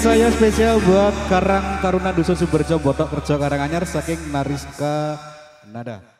Saya spesial buat Karang Taruna Dusun Sumberjo Botok Kerja Karanganyar saking Nariska Nada.